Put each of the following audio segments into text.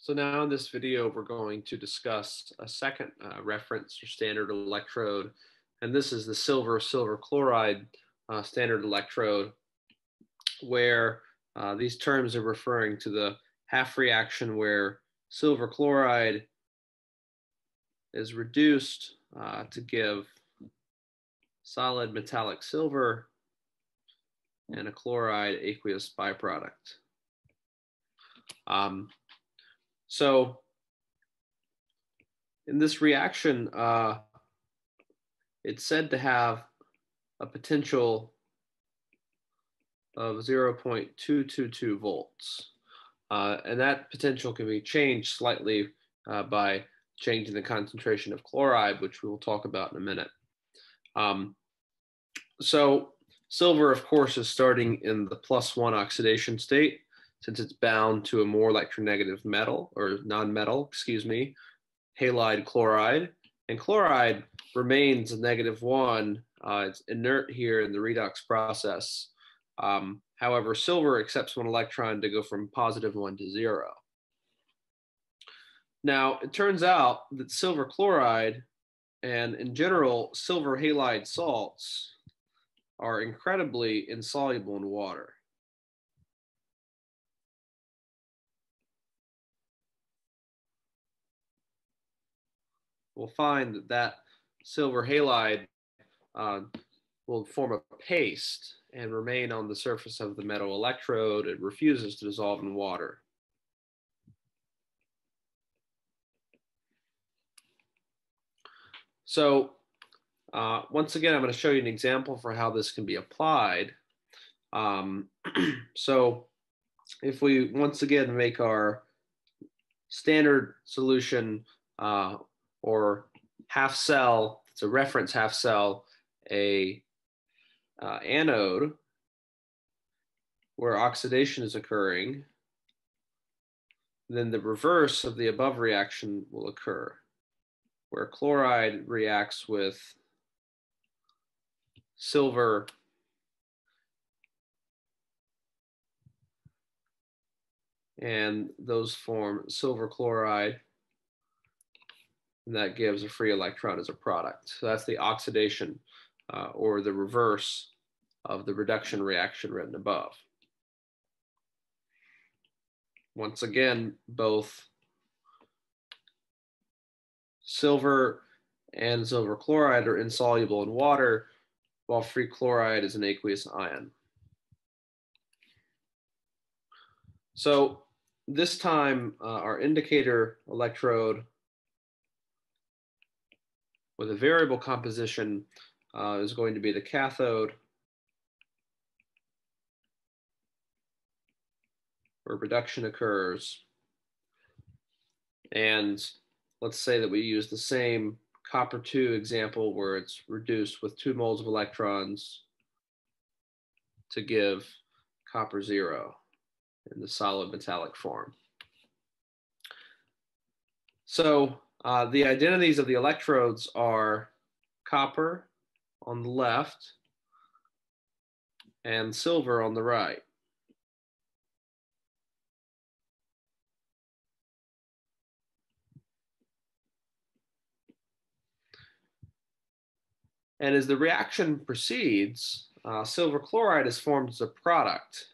So now in this video, we're going to discuss a second uh, reference or standard electrode, and this is the silver silver chloride uh, standard electrode, where uh, these terms are referring to the half reaction where silver chloride is reduced uh, to give solid metallic silver and a chloride aqueous byproduct. Um, so in this reaction, uh, it's said to have a potential of 0.222 volts. Uh, and that potential can be changed slightly uh, by changing the concentration of chloride, which we will talk about in a minute. Um, so silver, of course, is starting in the plus one oxidation state since it's bound to a more electronegative metal or non-metal, excuse me, halide chloride. And chloride remains a negative one. Uh, it's inert here in the redox process. Um, however, silver accepts one electron to go from positive one to zero. Now, it turns out that silver chloride and in general, silver halide salts are incredibly insoluble in water. We'll find that that silver halide uh, will form a paste and remain on the surface of the metal electrode. It refuses to dissolve in water. So uh, once again, I'm going to show you an example for how this can be applied. Um, so if we once again make our standard solution uh, or half cell, it's a reference half cell, a uh, anode where oxidation is occurring, then the reverse of the above reaction will occur, where chloride reacts with silver and those form silver chloride that gives a free electron as a product. So that's the oxidation uh, or the reverse of the reduction reaction written above. Once again, both silver and silver chloride are insoluble in water, while free chloride is an aqueous ion. So this time, uh, our indicator electrode with a variable composition uh, is going to be the cathode where reduction occurs. And let's say that we use the same copper 2 example where it's reduced with two moles of electrons to give copper 0 in the solid metallic form. So uh, the identities of the electrodes are copper on the left and silver on the right. And as the reaction proceeds, uh, silver chloride is formed as a product,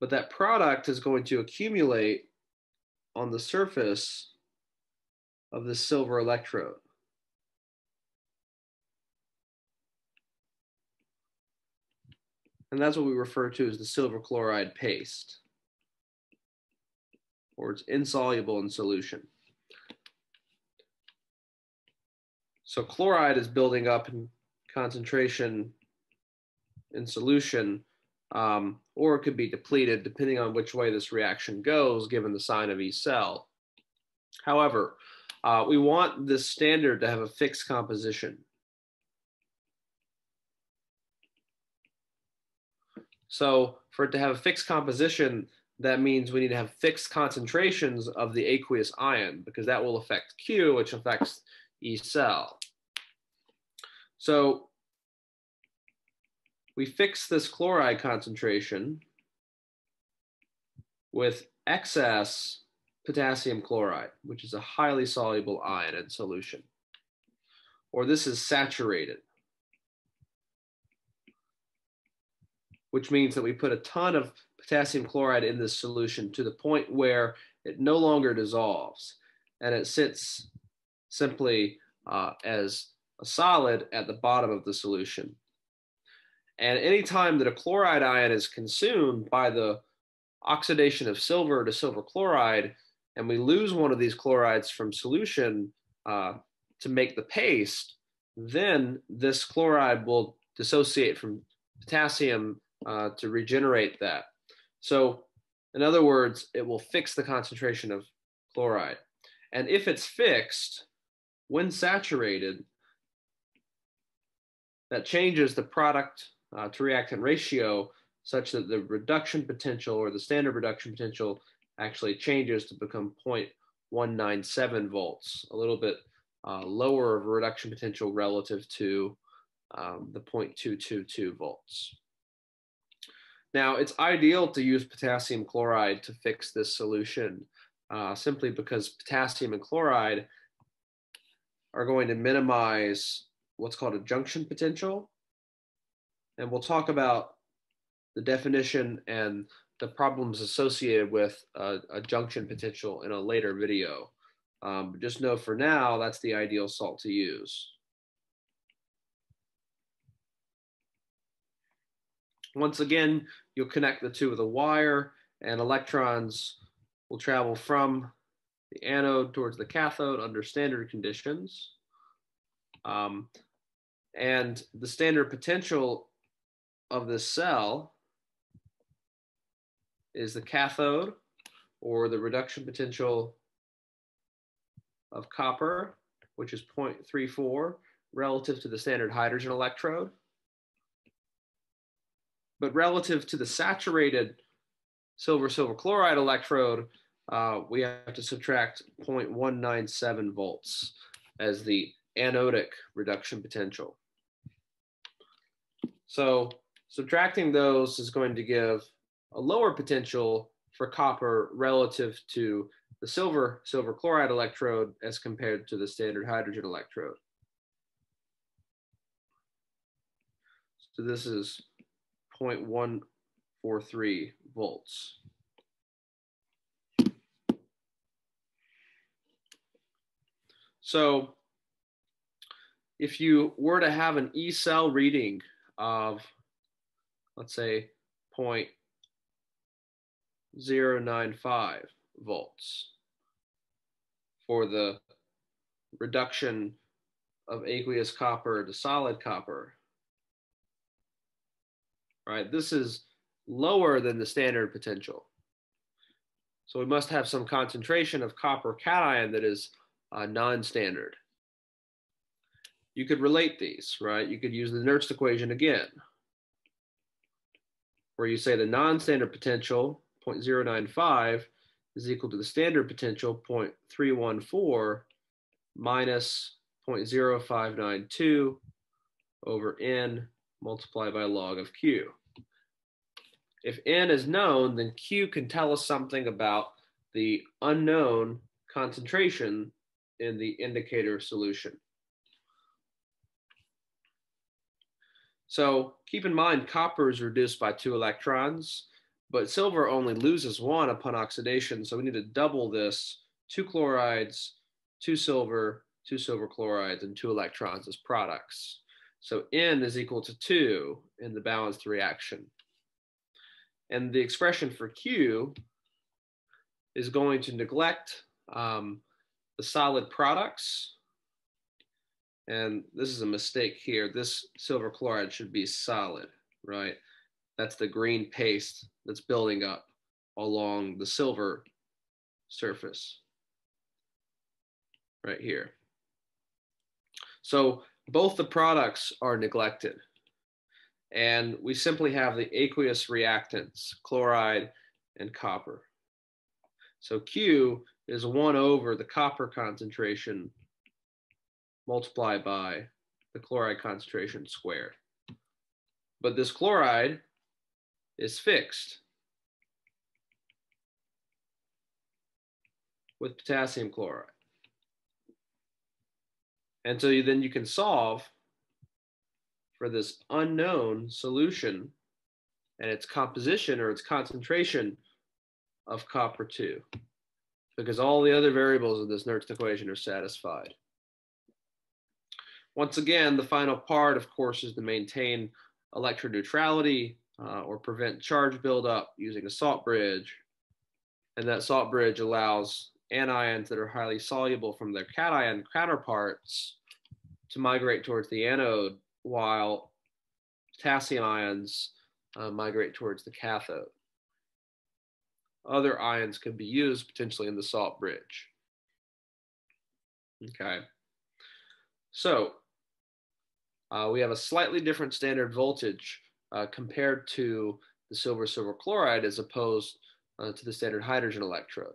but that product is going to accumulate on the surface of the silver electrode. And that's what we refer to as the silver chloride paste, or it's insoluble in solution. So chloride is building up in concentration in solution, um, or it could be depleted depending on which way this reaction goes, given the sign of each cell. However, uh, we want this standard to have a fixed composition. So for it to have a fixed composition, that means we need to have fixed concentrations of the aqueous ion because that will affect Q, which affects E cell. So we fix this chloride concentration with excess potassium chloride, which is a highly soluble ion in solution. Or this is saturated, which means that we put a ton of potassium chloride in this solution to the point where it no longer dissolves and it sits simply uh, as a solid at the bottom of the solution. And any time that a chloride ion is consumed by the oxidation of silver to silver chloride, and we lose one of these chlorides from solution uh, to make the paste, then this chloride will dissociate from potassium uh, to regenerate that. So in other words, it will fix the concentration of chloride. And if it's fixed, when saturated, that changes the product uh, to reactant ratio such that the reduction potential or the standard reduction potential actually changes to become 0.197 volts, a little bit uh, lower of a reduction potential relative to um, the 0.222 volts. Now, it's ideal to use potassium chloride to fix this solution uh, simply because potassium and chloride are going to minimize what's called a junction potential. And we'll talk about the definition and the problems associated with a, a junction potential in a later video. Um, just know for now, that's the ideal salt to use. Once again, you'll connect the two with a wire and electrons will travel from the anode towards the cathode under standard conditions. Um, and the standard potential of this cell is the cathode or the reduction potential of copper, which is 0.34 relative to the standard hydrogen electrode. But relative to the saturated silver silver chloride electrode, uh, we have to subtract 0.197 volts as the anodic reduction potential. So subtracting those is going to give a lower potential for copper relative to the silver silver chloride electrode as compared to the standard hydrogen electrode. So this is 0.143 volts. So if you were to have an E cell reading of, let's say, 0.095 volts for the reduction of aqueous copper to solid copper, right? This is lower than the standard potential. So we must have some concentration of copper cation that is uh, non-standard. You could relate these, right? You could use the Nernst equation again, where you say the non-standard potential, 0.095, is equal to the standard potential, 0.314, minus 0.0592 over n multiplied by log of q. If n is known, then q can tell us something about the unknown concentration in the indicator solution. So keep in mind copper is reduced by two electrons, but silver only loses one upon oxidation. So we need to double this, two chlorides, two silver, two silver chlorides, and two electrons as products. So N is equal to two in the balanced reaction. And the expression for Q is going to neglect um, the solid products. And this is a mistake here. This silver chloride should be solid, right? That's the green paste that's building up along the silver surface right here. So both the products are neglected. And we simply have the aqueous reactants, chloride and copper. So Q is 1 over the copper concentration multiplied by the chloride concentration squared. But this chloride is fixed. with potassium chloride. And so you, then you can solve for this unknown solution and its composition or its concentration of copper 2 because all the other variables of this Nernst equation are satisfied. Once again, the final part, of course, is to maintain electroneutrality uh, or prevent charge buildup using a salt bridge. And that salt bridge allows anions that are highly soluble from their cation counterparts to migrate towards the anode while potassium ions uh, migrate towards the cathode. Other ions could be used potentially in the salt bridge. Okay. So uh, we have a slightly different standard voltage uh, compared to the silver silver chloride as opposed uh, to the standard hydrogen electrode.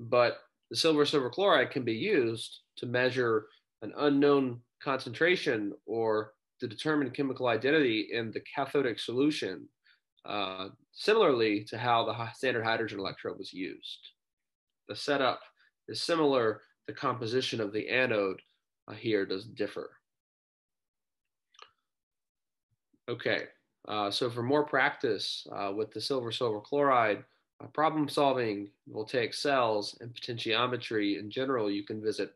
But the silver silver chloride can be used to measure an unknown concentration or to determine chemical identity in the cathodic solution, uh, similarly to how the standard hydrogen electrode was used. The setup is similar, the composition of the anode uh, here does differ. Okay, uh, so for more practice uh, with the silver silver chloride, uh, problem solving, voltaic cells, and potentiometry in general, you can visit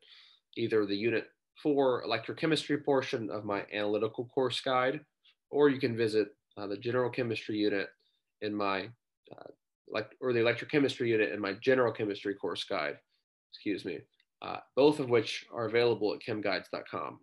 either the unit 4 electrochemistry portion of my analytical course guide, or you can visit uh, the general chemistry unit in my, uh, or the electrochemistry unit in my general chemistry course guide, excuse me, both of which are available at chemguides.com.